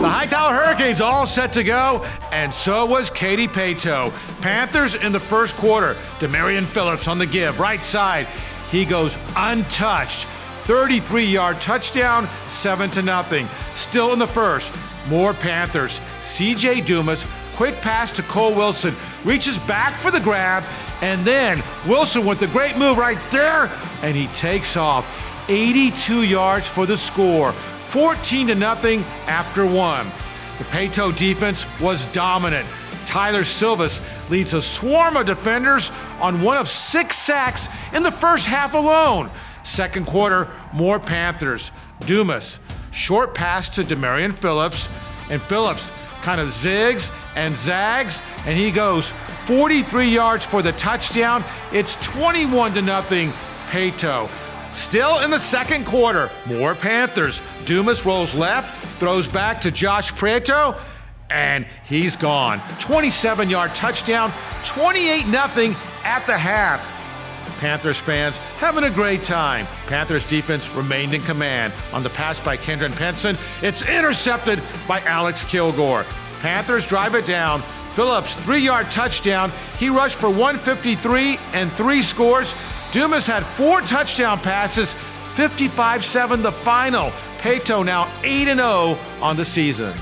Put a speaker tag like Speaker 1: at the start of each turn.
Speaker 1: The Hightower Hurricanes all set to go, and so was Katy Paetow. Panthers in the first quarter. Demarion Phillips on the give, right side. He goes untouched. 33 yard touchdown, 7 to nothing. Still in the first. More Panthers. CJ Dumas, quick pass to Cole Wilson, reaches back for the grab, and then Wilson with the great move right there, and he takes off. 82 yards for the score. 14 to nothing after one. The Paetow defense was dominant. Tyler Silvas leads a swarm of defenders on one of six sacks in the first half alone. Second quarter, more Panthers. Dumas, short pass to Demarion Phillips, and Phillips kind of zigs and zags, and he goes 43 yards for the touchdown. It's 21 to nothing. Paetow. Still in the second quarter, more Panthers. Dumas rolls left, throws back to Josh Prieto, and he's gone. 27 yard touchdown, 28 0 at the half. Panthers fans having a great time. Panthers defense remained in command. On the pass by Kendron Penson, it's intercepted by Alex Kilgore. Panthers drive it down. Phillips, three yard touchdown. He rushed for 153 and three scores. Dumas had four touchdown passes, 55 7 the final. Paetow now 8 0 on the season.